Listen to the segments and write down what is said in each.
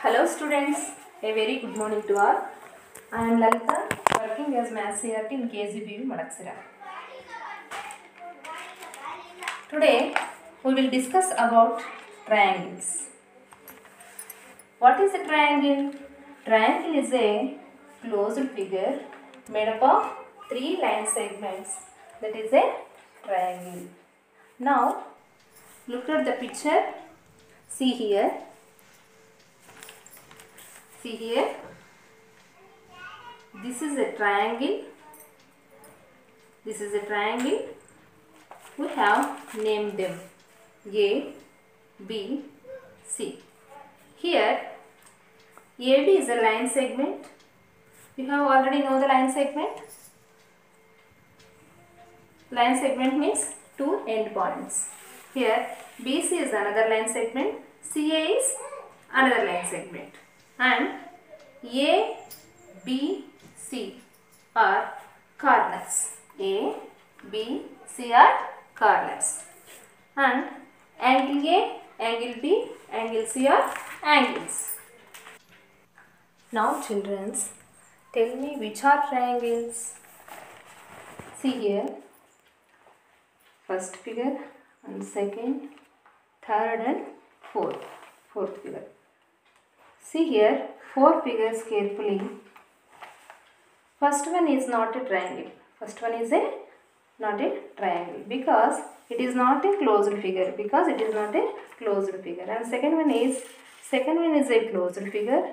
Hello students, a very good morning to all. I am Lalita, working as Maths CRT in KGBV Madakasira. Today we will discuss about triangles. What is a triangle? Triangle is a closed figure made up of three line segments. That is a triangle. Now look at the picture. See here. See here. This is a triangle. This is a triangle. We have named them A, B, C. Here, AB is a line segment. You have already know the line segment. Line segment means two end points. Here, BC is another line segment. CA is another line segment. And A, B, C are corners. A, B, C are corners. And angle A, angle B, angle C are angles. Now childrens, tell me which are triangles? See here, first figure and second, third and fourth, fourth figure. See here, four figures carefully. First one is not a triangle. First one is a not a triangle because it is not a closed figure because it is not a closed figure. And second one is second one is a closed figure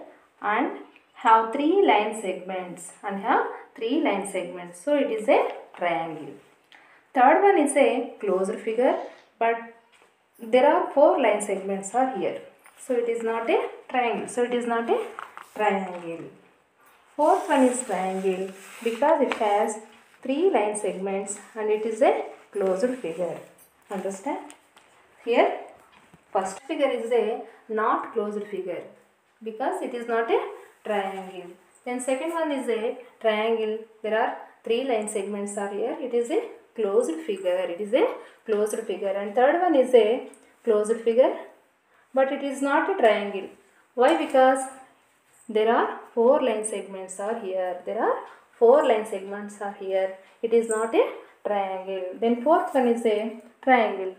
and have three line segments and have three line segments. So it is a triangle. Third one is a closed figure but there are four line segments are here. So it is not a triangle. So it is not a triangle. Fourth one is triangle because it has three line segments and it is a closed figure. Understand? Here first figure is a not closed figure because it is not a triangle. Then second one is a triangle. There are three line segments are here. It is a closed figure. It is a closed figure. And third one is a closed figure but it is not a triangle. Why? Because there are four line segments are here. There are four line segments are here. It is not a triangle. Then fourth one is a triangle.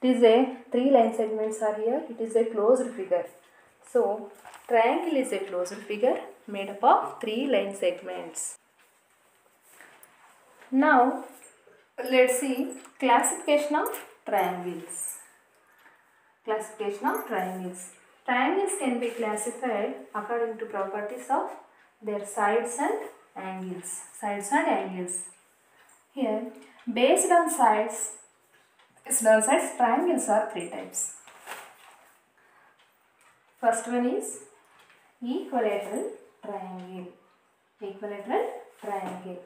It is a three line segments are here. It is a closed figure. So triangle is a closed figure made up of three line segments. Now let's see classification of triangles. Classification of triangles. Triangles can be classified according to properties of their sides and angles. Sides and angles. Here, based on sides, based on sides, triangles are three types. First one is equilateral triangle. Equilateral triangle.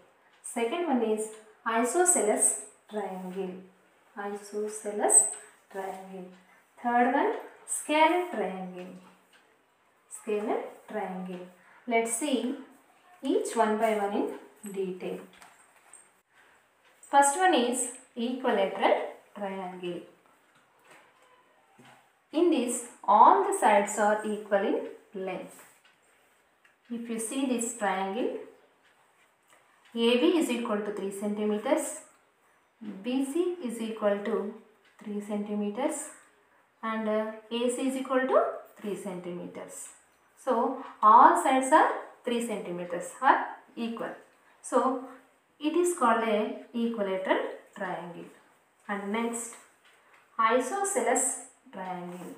Second one is isosceles triangle. Isosceles triangle. Third one, scalene triangle. Scalene triangle. Let's see each one by one in detail. First one is equilateral triangle. In this, all the sides are equal in length. If you see this triangle, AB is equal to 3 centimeters, BC is equal to 3 centimeters, and uh, AC is equal to 3 centimeters. So all sides are 3 centimeters are equal. So it is called a equilateral triangle. And next isosceles triangle.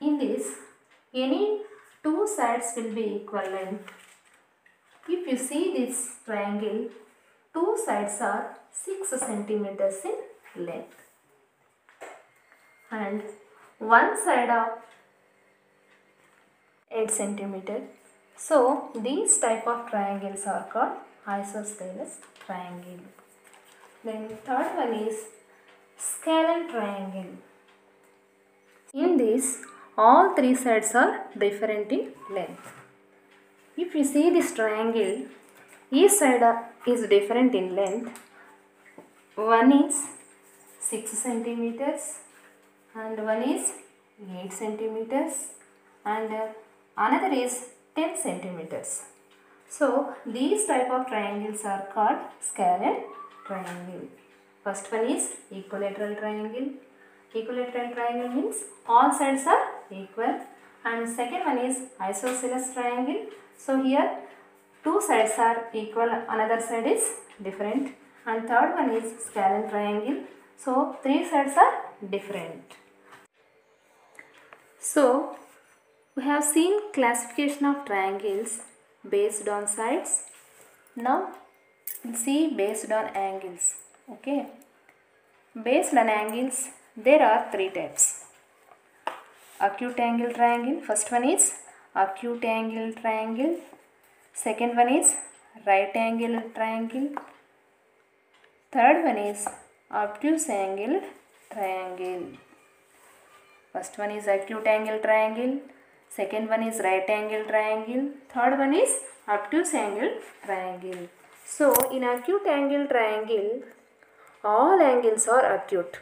In this any two sides will be equal length. If you see this triangle, two sides are 6 centimeters in length and one side of 8 centimeter. So these type of triangles are called isosceles triangle. Then third one is scalene triangle. In this all three sides are different in length. If you see this triangle, each side is different in length. One is 6 centimeters and one is 8 centimeters and another is 10 centimeters. So these type of triangles are called scalene triangle. First one is equilateral triangle. Equilateral triangle means all sides are equal and second one is isosceles triangle. So here two sides are equal another side is different and third one is scalene triangle. So three sides are different. So we have seen classification of triangles based on sides. Now see based on angles. Okay. Based on angles there are three types. Acute angle triangle. First one is acute angle triangle. Second one is right angle triangle. Third one is obtuse angle triangle. First one is acute angle triangle. Second one is right angle triangle. Third one is obtuse angle triangle. So in acute angle triangle, all angles are acute.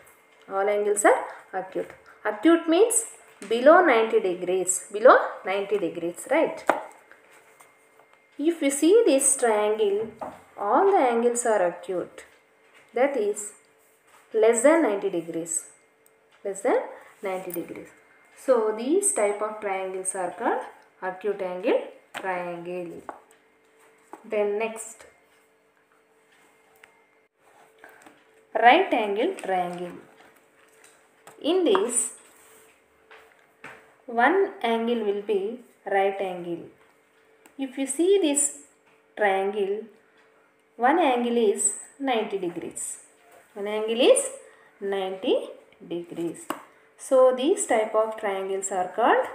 All angles are acute. Acute means below 90 degrees. Below 90 degrees, right? If you see this triangle, all the angles are acute. That is less than 90 degrees. Less than 90 degrees. So these type of triangles are called acute angle triangle. Then next right angle triangle. In this one angle will be right angle. If you see this triangle, one angle is 90 degrees. One angle is 90 degrees. So these type of triangles are called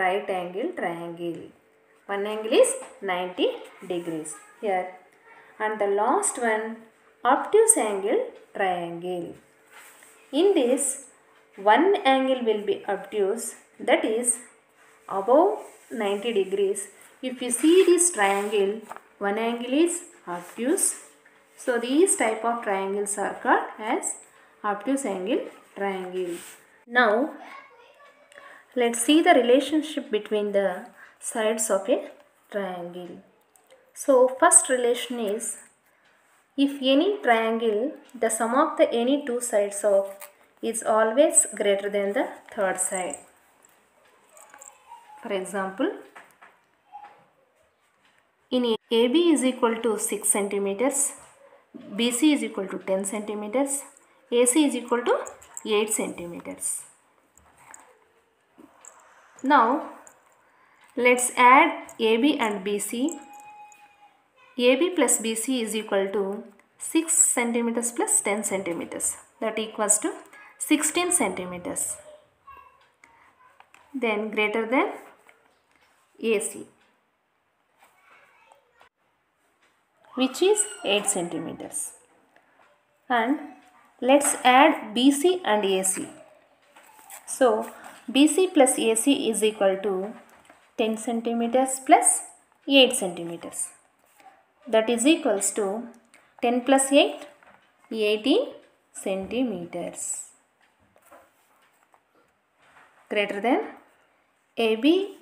right angle triangle. One angle is 90 degrees here. And the last one obtuse angle triangle. In this one angle will be obtuse that is above 90 degrees. If you see this triangle one angle is obtuse. So these type of triangles are called as obtuse angle triangle. Now let's see the relationship between the sides of a triangle. So first relation is if any triangle the sum of the any two sides of is always greater than the third side. For example, in AB is equal to 6 centimeters, BC is equal to 10 centimeters, AC is equal to 8 centimeters. Now, let's add AB and BC. AB plus BC is equal to 6 centimeters plus 10 centimeters that equals to 16 centimeters. Then greater than AC which is 8 centimeters. And let's add BC and AC. So BC plus AC is equal to 10 centimeters plus 8 centimeters. That is equals to 10 plus 8, 18 centimeters. Greater than AB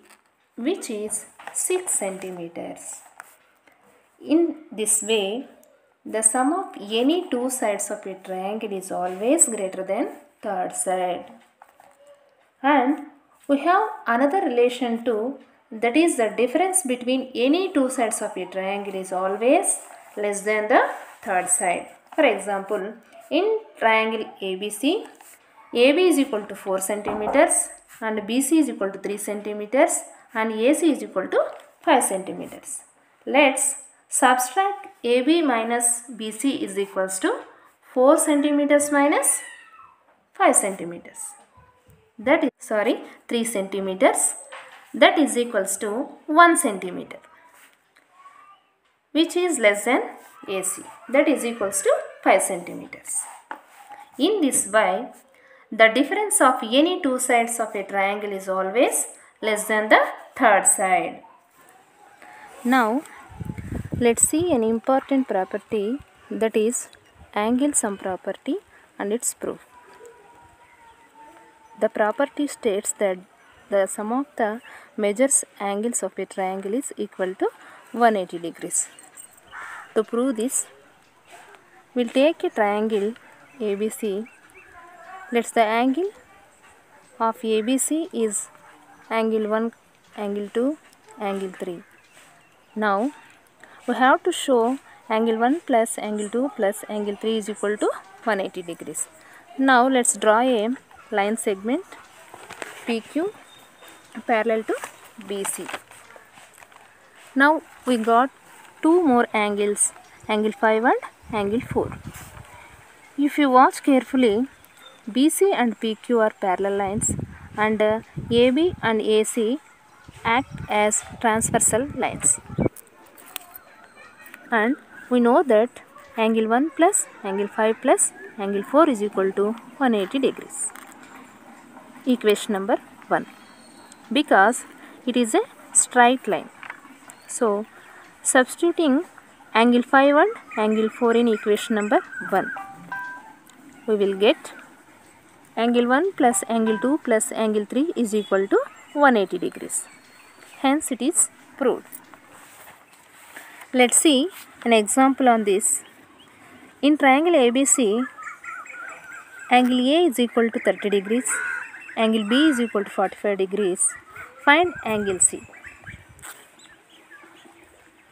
which is 6 centimeters. In this way, the sum of any two sides of a triangle is always greater than third side. And we have another relation too that is the difference between any two sides of a triangle is always less than the third side. For example, in triangle ABC, AB is equal to 4 centimeters and BC is equal to 3 centimeters and AC is equal to 5 centimeters. Let's subtract AB minus BC is equals to 4 centimeters minus 5 centimeters. That is sorry 3 centimeters that is equals to 1 centimeter which is less than AC that is equals to 5 centimeters. In this way the difference of any two sides of a triangle is always less than the third side. Now let's see an important property that is angle sum property and its proof. The property states that the sum of the measures angles of a triangle is equal to 180 degrees. To prove this, we'll take a triangle ABC. Let's the angle of ABC is angle 1, angle 2, angle 3. Now, we have to show angle 1 plus angle 2 plus angle 3 is equal to 180 degrees. Now, let's draw a line segment PQ parallel to BC. Now, we got two more angles, angle 5 and angle 4. If you watch carefully, BC and PQ are parallel lines and AB and AC act as transversal lines. And we know that angle 1 plus angle 5 plus angle 4 is equal to 180 degrees. Equation number 1 because it is a straight line. So, substituting angle 5 and angle 4 in equation number 1 we will get angle 1 plus angle 2 plus angle 3 is equal to 180 degrees. Hence it is proved. Let's see an example on this. In triangle ABC, angle A is equal to 30 degrees, angle B is equal to 45 degrees. Find angle C.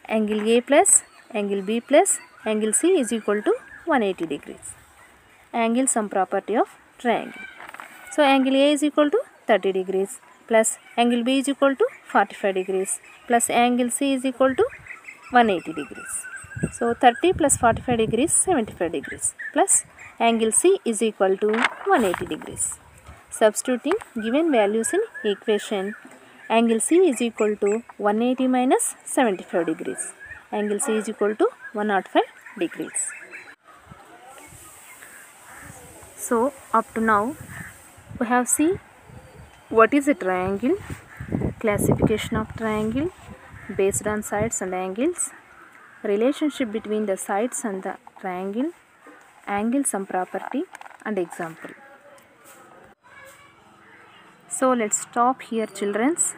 Angle A plus angle B plus angle C is equal to 180 degrees. Angle sum property of triangle. So angle A is equal to 30 degrees plus angle B is equal to 45 degrees plus angle C is equal to 180 degrees. So 30 plus 45 degrees 75 degrees plus angle C is equal to 180 degrees. Substituting given values in equation angle C is equal to 180 minus 75 degrees. Angle C is equal to 105 degrees. So up to now we have seen what is a triangle, classification of triangle based on sides and angles, relationship between the sides and the triangle, angle sum property and example. So let's stop here childrens.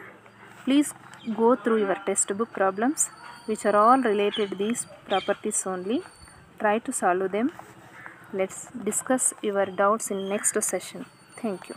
Please go through your textbook problems which are all related these properties only. Try to solve them. Let's discuss your doubts in next session. Thank you.